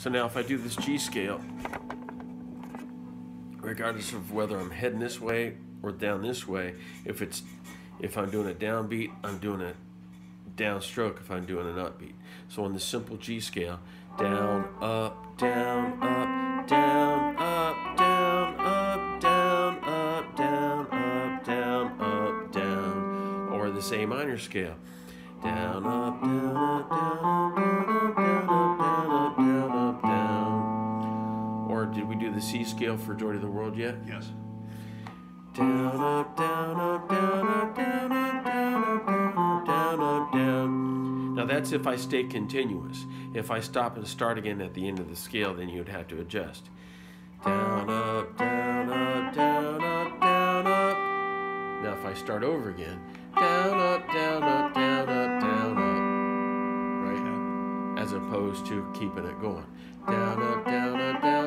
So now if I do this G scale, regardless of whether I'm heading this way or down this way, if it's if I'm doing a downbeat, I'm doing a downstroke. If I'm doing an upbeat. So on the simple G scale, down, up, down, up, down, up, down, up, down, up, down, up, down, up, down, or the A minor scale, down, up, down, up, down, up, down, up, down, did we do the C scale for Joy to the World yet? Yes. Down, up, down, up, down, up, down, up, down, up, down, up, down, up, down. Now that's if I stay continuous. If I stop and start again at the end of the scale, then you'd have to adjust. Down, up, down, up, down, up, down, up. Now if I start over again, down, up, down, up, down, up, down, up. Right? As opposed to keeping it going. Down, up, down, up, down.